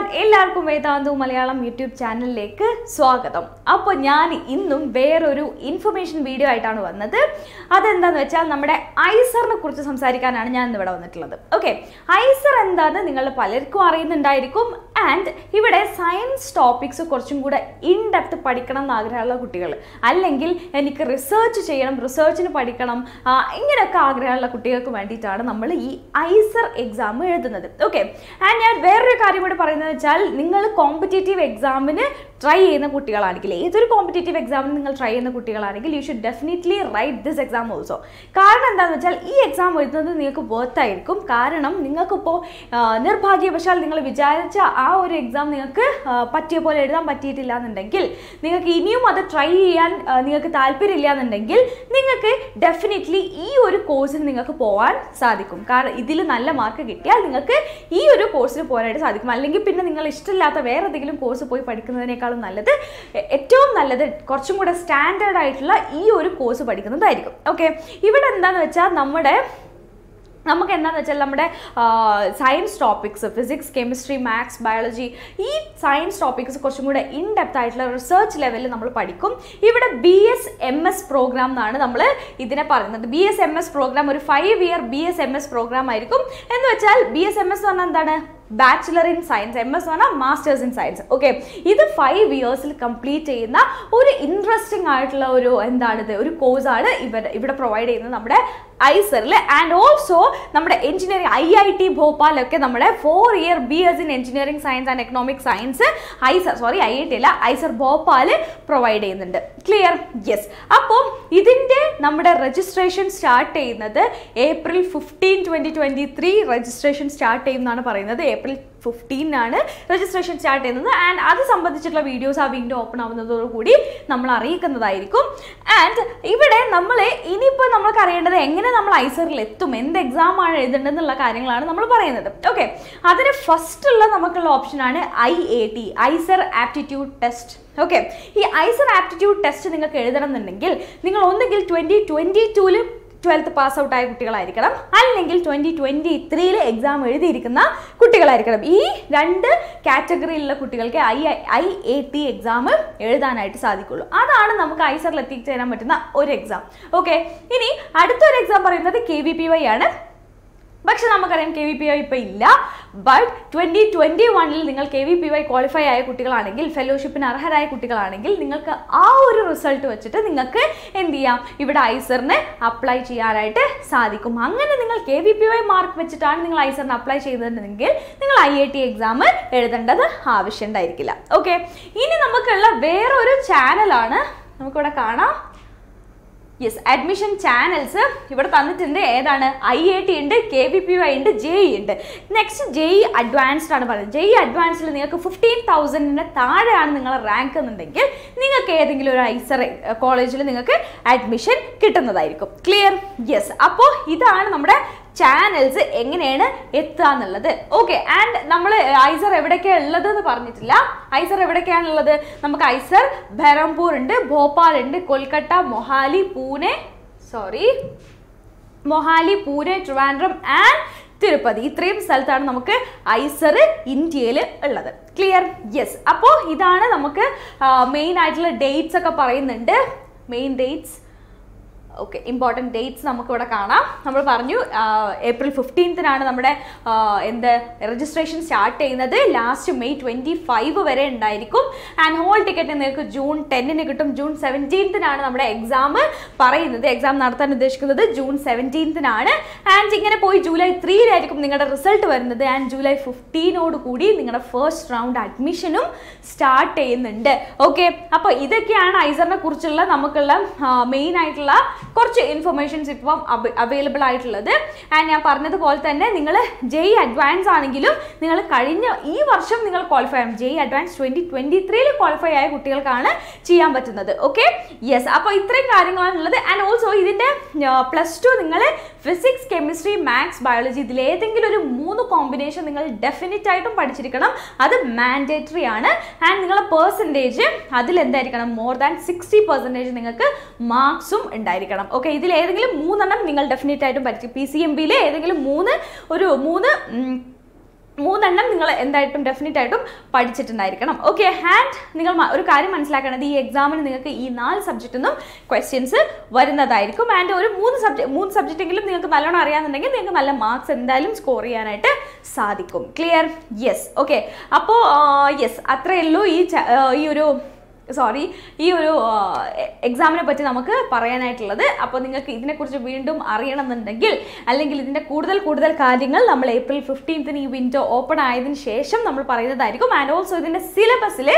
എല്ലാവർക്കും വേദാന്തു മലയാളം യൂട്യൂബ് ചാനലിലേക്ക് സ്വാഗതം. അപ്പോൾ ഞാൻ ഇന്നും വേറൊരു ഇൻഫർമേഷൻ വീഡിയോ ആയിട്ടാണ് വന്നത്. അതെന്താന്ന് വെച്ചാൽ നമ്മുടെ ഐസറിനെ കുറിച്ച് സംസാരിക്കാനാണ് ഞാൻ ഇന്നിവിടെ വന്നിട്ടുള്ളത്. ഓക്കെ ഐസർ എന്താന്ന് നിങ്ങൾ പലർക്കും അറിയുന്നുണ്ടായിരിക്കും. ആൻഡ് ഇവിടെ സയൻസ് ടോപ്പിക്സ് കുറച്ചും കൂടെ ഇൻ ഡെപ്ത് പഠിക്കണം എന്ന് ആഗ്രഹമുള്ള കുട്ടികൾ. അല്ലെങ്കിൽ എനിക്ക് റിസർച്ച് ചെയ്യണം റിസർച്ചിന് പഠിക്കണം ഇങ്ങനെയൊക്കെ ആഗ്രഹമുള്ള കുട്ടികൾക്ക് വേണ്ടിയിട്ടാണ് നമ്മൾ ഈ ഐസർ എക്സാം എഴുതുന്നത്. ഓക്കെ ആൻഡ് ഞാൻ വേറൊരു കാര്യം കൂടി പറയുന്നത് വെച്ചാൽ നിങ്ങൾ കോമ്പറ്റേറ്റീവ് എക്സാമിന് ട്രൈ ചെയ്യുന്ന കുട്ടികളാണെങ്കിൽ ഏതൊരു കോമ്പറ്റേറ്റീവ് എക്സാമിന് നിങ്ങൾ ട്രൈ ചെയ്യുന്ന കുട്ടികളാണെങ്കിൽ you should definitely write this exam also കാരണം എന്താണെന്ന് വെച്ചാൽ ഈ എക്സാം എഴുതുന്നത് നിങ്ങൾക്ക് വർത്ത് ആയിരിക്കും. കാരണം നിങ്ങൾക്കിപ്പോൾ നിർഭാഗ്യവശാൽ നിങ്ങൾ വിചാരിച്ച ആ ഒരു എക്സാം നിങ്ങൾക്ക് പറ്റിയ പോലെ എഴുതാൻ പറ്റിയിട്ടില്ല എന്നുണ്ടെങ്കിൽ നിങ്ങൾക്ക് ഇനിയും അത് ട്രൈ ചെയ്യാൻ നിങ്ങൾക്ക് താല്പര്യമില്ല എന്നുണ്ടെങ്കിൽ നിങ്ങൾക്ക് ഡെഫിനറ്റ്ലി ഈ ഒരു കോഴ്സിന് നിങ്ങൾക്ക് പോകാൻ സാധിക്കും. കാരണം ഇതിൽ നല്ല മാർക്ക് കിട്ടിയാൽ നിങ്ങൾക്ക് ഈ ഒരു കോഴ്സിന് പോകാനായിട്ട് സാധിക്കും. അല്ലെങ്കിൽ പിന്നെ നിങ്ങൾ ഇഷ്ടമില്ലാത്ത വേറെ ഏതെങ്കിലും കോഴ്സ് പോയി പഠിക്കുന്നതിനേക്കാളും നല്ലത് ഏറ്റവും നല്ലത് കുറച്ചും കൂടെ സ്റ്റാൻഡേർഡ് ആയിട്ടുള്ള ഈ ഒരു കോഴ്സ് പഠിക്കുന്നതായിരിക്കും. ഓക്കെ ഇവിടെ എന്താണെന്ന് വെച്ചാൽ നമ്മുടെ നമുക്ക് എന്താണെന്ന് വെച്ചാൽ നമ്മുടെ science topics physics chemistry maths biology ഈ സയൻസ് ടോപ്പിക്സ് കുറച്ചും കൂടെ ഇൻ ഡെപ്ത് ആയിട്ടുള്ള റിസർച്ച് ലെവലിൽ നമ്മൾ പഠിക്കും. ഇവിടെ B S M S program എന്നാണ് നമ്മൾ ഇതിനെ പറയുന്നത്. B S M S program ഒരു five year B S M S program ആയിരിക്കും. എന്ന് വെച്ചാൽ ബി എസ് എം എസ് എന്ന് പറഞ്ഞാൽ എന്താണ്? Bachelor in science M S പറഞ്ഞാൽ മാസ്റ്റേഴ്സ് ഇൻ സയൻസ് ഓക്കെ ഇത് ഫൈവ് ഇയേഴ്സിൽ കംപ്ലീറ്റ് ചെയ്യുന്ന ഒരു ഇൻട്രസ്റ്റിംഗ് ആയിട്ടുള്ള ഒരു എന്താണിത് ഒരു കോഴ്സാണ് ഇവർ ഇവിടെ പ്രൊവൈഡ് ചെയ്യുന്നത് നമ്മുടെ ഐസറിൽ ആൻഡ് ഓൾസോ നമ്മുടെ എഞ്ചിനീയറിംഗ് ഐ ഐ ടി ഭോപ്പാലൊക്കെ നമ്മുടെ four year B S in engineering science and economic science IISER sorry I I T അല്ല ഐസർ ഭോപ്പാൽ പ്രൊവൈഡ് ചെയ്യുന്നുണ്ട്. ക്ലിയർ യെസ് അപ്പം ഇതിന്റെ നമ്മുടെ രജിസ്ട്രേഷൻ സ്റ്റാർട്ട് ചെയ്യുന്നത് April fifteen twenty twenty three registration start ചെയ്യുന്നതാണ് പറയുന്നത് ഏപ്രിൽ ഫിഫ്റ്റീനാണ് രജിസ്ട്രേഷൻ സ്റ്റാർട്ട് ചെയ്യുന്നത്. ആൻഡ് അത് സംബന്ധിച്ചിട്ടുള്ള വീഡിയോസ് ആ വിൻഡോ ഓപ്പൺ ആവുന്നതോടുകൂടി നമ്മൾ അറിയിക്കുന്നതായിരിക്കും. ആൻഡ് ഇവിടെ നമ്മൾ ഇനിയിപ്പോൾ നമ്മൾക്ക് അറിയേണ്ടത് എങ്ങനെ നമ്മൾ ഐസറിൽ എത്തും എന്ത് എക്സാമാണ് എഴുതേണ്ടതെന്നുള്ള കാര്യങ്ങളാണ് നമ്മൾ പറയുന്നത്. ഓക്കെ അതിന് ഫസ്റ്റ് ഉള്ള നമുക്കുള്ള ഓപ്ഷനാണ് I A T IISER aptitude test. Okay ഈ ഐസർ ആപ്റ്റിറ്റ്യൂഡ് ടെസ്റ്റ് നിങ്ങൾക്ക് എഴുതണം എന്നുണ്ടെങ്കിൽ നിങ്ങൾ ഒന്നുകിൽ ട്വന്റി ട്വന്റി ടൂവിൽ ട്വൽത്ത് പാസ് ഔട്ട് ആയ കുട്ടികളായിരിക്കണം. അല്ലെങ്കിൽ ട്വന്റി ട്വന്റി ത്രീയിൽ എക്സാം എഴുതിയിരിക്കുന്ന കുട്ടികളായിരിക്കണം. ഈ രണ്ട് കാറ്റഗറിയിലുള്ള കുട്ടികൾക്ക് I I A T exam എഴുതാനായിട്ട് സാധിക്കുള്ളൂ. അതാണ് നമുക്ക് ഐസറിൽ എത്തിച്ചേരാൻ പറ്റുന്ന ഒരു എക്സാം ഓക്കെ ഇനി അടുത്തൊരു എക്സാം പറയുന്നത് കെ വി പി വൈ ആണ്. പക്ഷെ നമുക്കറിയാം കെ വി പി വൈ ഇപ്പോൾ ഇല്ല. ബട്ട് ട്വന്റി ട്വന്റി വണ്ണിൽ നിങ്ങൾ K V P Y qualify ആയ കുട്ടികളാണെങ്കിൽ ഫെലോഷിപ്പിന് അർഹരായ കുട്ടികളാണെങ്കിൽ നിങ്ങൾക്ക് ആ ഒരു റിസൾട്ട് വെച്ചിട്ട് നിങ്ങൾക്ക് എന്ത് ചെയ്യാം? ഇവിടെ ഐസറിന് അപ്ലൈ ചെയ്യാനായിട്ട് സാധിക്കും. അങ്ങനെ നിങ്ങൾ K V P Y mark വെച്ചിട്ടാണ് നിങ്ങൾ ഐസറിന് അപ്ലൈ ചെയ്തിട്ടുണ്ടെങ്കിൽ നിങ്ങൾ ഐ ഐ ടി എക്സാം എഴുതേണ്ടത് ആവശ്യമുണ്ടായിരിക്കില്ല. ഓക്കെ ഇനി നമുക്കുള്ള വേറൊരു ചാനലാണ് നമുക്കിവിടെ കാണാം. യെസ് അഡ്മിഷൻ ചാനൽസ് ഇവിടെ തന്നിട്ടുണ്ട്. ഏതാണ്? ഐ ഐ ടി ഉണ്ട് കെ വി പി വൈ ഉണ്ട് ജെ ഇ ഉണ്ട്. നെക്സ്റ്റ് ജെ ഇ അഡ്വാൻസ്ഡ് ആണ് പറയുന്നത്. ജെ ഇ അഡ്വാൻസ്ഡിൽ നിങ്ങൾക്ക് ഫിഫ്റ്റീൻ തൗസൻഡിന് താഴെയാണ് നിങ്ങളുടെ റാങ്ക് എന്നുണ്ടെങ്കിൽ നിങ്ങൾക്ക് ഏതെങ്കിലും ഒരു ഐസർ കോളേജിൽ നിങ്ങൾക്ക് അഡ്മിഷൻ കിട്ടുന്നതായിരിക്കും. ക്ലിയർ യെസ് അപ്പോൾ ഇതാണ് നമ്മുടെ ചാനൽസ് എങ്ങനെയാണ് എത്തുക എന്നുള്ളത്. ഓക്കെ ആൻഡ് നമ്മൾ ഐസർ എവിടെയൊക്കെയാണ് ഉള്ളത് എന്ന് പറഞ്ഞിട്ടില്ല. ഐസർ എവിടെയൊക്കെയാണ് ഉള്ളത്? നമുക്ക് ഐസർ ബെറംപൂർ ഉണ്ട് ഭോപ്പാൽ ഉണ്ട് കൊൽക്കട്ട മൊഹാലി പൂനെ സോറി മൊഹാലി പൂനെ ട്രിവാൻഡ്രം ആൻഡ് തിരുപ്പതി. ഇത്രയും സ്ഥലത്താണ് നമുക്ക് ഐസർ ഇന്ത്യയിൽ ഉള്ളത്. ക്ലിയർ യെസ് അപ്പോൾ ഇതാണ് നമുക്ക് മെയിൻ ആയിട്ടുള്ള ഡേറ്റ്സ് ഒക്കെ പറയുന്നുണ്ട്. Main dates okay important dates നമുക്കിവിടെ കാണാം. നമ്മൾ പറഞ്ഞു ഏപ്രിൽ ഫിഫ്റ്റീൻത്തിനാണ് നമ്മുടെ എന്ത് രജിസ്ട്രേഷൻ സ്റ്റാർട്ട് ചെയ്യുന്നത്. ലാസ്റ്റ് മെയ് ട്വന്റി ഫൈവ് വരെ ഉണ്ടായിരിക്കും. ആൻഡ് ഹോൾ ടിക്കറ്റ് നിങ്ങൾക്ക് ജൂൺ ടെന്നിന് കിട്ടും. ജൂൺ സെവന്റീൻത്തിനാണ് നമ്മുടെ എക്സാം പറയുന്നത്. എക്സാം നടത്താൻ ഉദ്ദേശിക്കുന്നത് ജൂൺ സെവന്റീൻത്തിനാണ് ആൻഡ് ഇങ്ങനെ പോയി ജൂലൈ ത്രീയിലായിരിക്കും നിങ്ങളുടെ റിസൾട്ട് വരുന്നത്. ആൻഡ് ജൂലൈ ഫിഫ്റ്റീനോട് കൂടി നിങ്ങളുടെ ഫസ്റ്റ് റൗണ്ട് അഡ്മിഷനും സ്റ്റാർട്ട് ചെയ്യുന്നുണ്ട്. ഓക്കെ അപ്പോൾ ഇതൊക്കെയാണ് ഐസറിനെ കുറിച്ചുള്ള നമുക്കുള്ള മെയിൻ ആയിട്ടുള്ള കുറച്ച് ഇൻഫർമേഷൻസ് ഇപ്പം അവൈലബിൾ ആയിട്ടുള്ളത്. ആൻഡ് ഞാൻ പറഞ്ഞതുപോലെ തന്നെ നിങ്ങൾ ജെയ് അഡ്വാൻസ് ആണെങ്കിലും നിങ്ങൾ കഴിഞ്ഞ ഈ വർഷം നിങ്ങൾ ക്വാളിഫൈ ആകും ജെയ് അഡ്വാൻസ് ട്വന്റി ട്വന്റി ത്രീയിൽ ക്വാളിഫൈ ആയ കുട്ടികൾക്കാണ് ചെയ്യാൻ പറ്റുന്നത്. ഓക്കെ യെസ് അപ്പോൾ ഇത്രയും കാര്യങ്ങളാണ് ഉള്ളത് ആൻഡ് ഓൾസോ ഇതിന്റെ പ്ലസ് ടു നിങ്ങൾ ഫിസിക്സ് കെമിസ്ട്രി മാത്സ് ബയോളജി ഇതിൽ ഏതെങ്കിലും ഒരു മൂന്ന് കോമ്പിനേഷൻ നിങ്ങൾ ഡെഫിനറ്റ് ആയിട്ടും പഠിച്ചിരിക്കണം. അത് മാൻഡേറ്ററി ആണ്. ആൻഡ് നിങ്ങളെ പേഴ്സന്റേജ് അതിൽ എന്തായിരിക്കണം മോർ ദാൻ സിക്സ്റ്റി പെർസെന്റേജ് നിങ്ങൾക്ക് മാർക്സും ഉണ്ടായിരിക്കണം. ഓക്കെ ഇതിൽ ഏതെങ്കിലും മൂന്നെണ്ണം നിങ്ങൾ ഡെഫിനറ്റ് ആയിട്ടും പഠിക്കും. പി സി എം ബിയിലെ ഏതെങ്കിലും മൂന്ന് ഒരു മൂന്ന് മൂന്നെണ്ണം നിങ്ങൾ എന്തായിട്ടും ഡെഫിനറ്റ് ആയിട്ടും പഠിച്ചിട്ടുണ്ടായിരിക്കണം. ഓക്കെ ആൻഡ് നിങ്ങൾ ഒരു കാര്യം മനസ്സിലാക്കേണ്ടത് ഈ എക്സാമിന് നിങ്ങൾക്ക് ഈ നാല് സബ്ജക്റ്റിൽ നിന്നും ക്വസ്റ്റ്യൻസ് വരുന്നതായിരിക്കും. ആൻഡ് ഒരു മൂന്ന് സബ്ജക്ട് മൂന്ന് സബ്ജക്റ്റ് എങ്കിലും നിങ്ങൾക്ക് നല്ലോണം അറിയാമെന്നുണ്ടെങ്കിൽ നിങ്ങൾക്ക് നല്ല മാർക്സ് എന്തായാലും സ്കോർ ചെയ്യാനായിട്ട് സാധിക്കും. ക്ലിയർ യെസ് ഓക്കെ അപ്പോൾ യെസ് അത്രയേ ഉള്ളൂ. ഈ ഈ ഒരു സോറി ഈ ഒരു എക്സാമിനെ പറ്റി നമുക്ക് പറയാനായിട്ടുള്ളത്. അപ്പോൾ നിങ്ങൾക്ക് ഇതിനെക്കുറിച്ച് വീണ്ടും അറിയണമെന്നുണ്ടെങ്കിൽ അല്ലെങ്കിൽ ഇതിന്റെ കൂടുതൽ കൂടുതൽ കാര്യങ്ങൾ നമ്മൾ ഏപ്രിൽ ഫിഫ്റ്റീൻത്തിന് ഈ വിൻഡോ ഓപ്പൺ ആയതിനു ശേഷം നമ്മൾ പറയുന്നതായിരിക്കും. ആൻഡ് ഓൾസോ ഇതിന്റെ സിലബസിൽ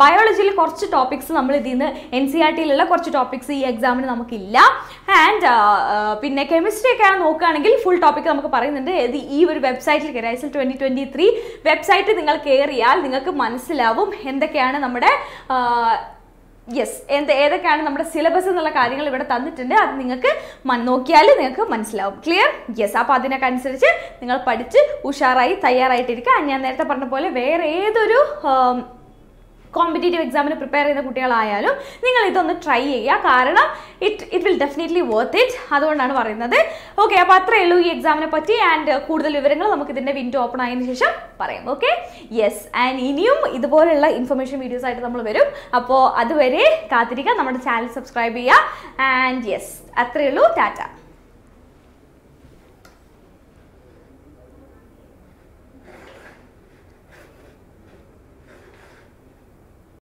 ബയോളജിയിൽ കുറച്ച് ടോപ്പിക്സ് നമ്മൾ ഇതിൽ നിന്ന് എൻ സി ആർ ടിയിലുള്ള കുറച്ച് ടോപ്പിക്സ് ഈ എക്സാമിന് നമുക്കില്ല. ആൻഡ് പിന്നെ കെമിസ്ട്രി ഒക്കെ നോക്കുകയാണെങ്കിൽ ഫുൾ ടോപ്പിക് നമുക്ക് പറയുന്നുണ്ട്. ഇത് ഈ ഒരു വെബ്സൈറ്റിൽ കയറി ഐസൽ ട്വന്റി ട്വന്റി ത്രീ വെബ്സൈറ്റ് നിങ്ങൾ കയറിയാൽ നിങ്ങൾക്ക് മനസ്സിലാവും എന്തൊക്കെയാണ് നമ്മുടെ യെസ് എന്ത് ഏതൊക്കെയാണ് നമ്മുടെ സിലബസ് എന്നുള്ള കാര്യങ്ങൾ ഇവിടെ തന്നിട്ടുണ്ട്. അത് നിങ്ങൾക്ക് നോക്കിയാൽ നിങ്ങൾക്ക് മനസ്സിലാവും. ക്ലിയർ യെസ് അപ്പോൾ അതിനൊക്കെ അനുസരിച്ച് നിങ്ങൾ പഠിച്ച് ഉഷാറായി തയ്യാറായിട്ടിരിക്കുക. ഞാൻ നേരത്തെ പറഞ്ഞ പോലെ വേറെ ഏതൊരു ആം, കോമ്പറ്റേറ്റീവ് എക്സാമിന് പ്രിപ്പയർ ചെയ്യുന്ന കുട്ടികളായാലും നിങ്ങൾ ഇതൊന്ന് ട്രൈ ചെയ്യുക. കാരണം it it will definitely worth it അതുകൊണ്ടാണ് പറയുന്നത്. ഓക്കെ അപ്പോൾ അത്രയേ ഉള്ളൂ ഈ എക്സാമിനെ പറ്റി ആൻഡ് കൂടുതൽ വിവരങ്ങൾ നമുക്ക് ഇതിന്റെ വിൻഡോ ഓപ്പൺ ആയതിനു ശേഷം പറയാം. ഓക്കെ യെസ് ആൻഡ് ഇനിയും ഇതുപോലുള്ള ഇൻഫർമേഷൻ വീഡിയോസ് ആയിട്ട് നമ്മൾ വരും. അപ്പോൾ അതുവരെ കാത്തിരിക്കുക. നമ്മുടെ ചാനൽ സബ്സ്ക്രൈബ് ചെയ്യുക. ആൻഡ് യെസ് അത്രയേ ഉള്ളൂ. ടാറ്റ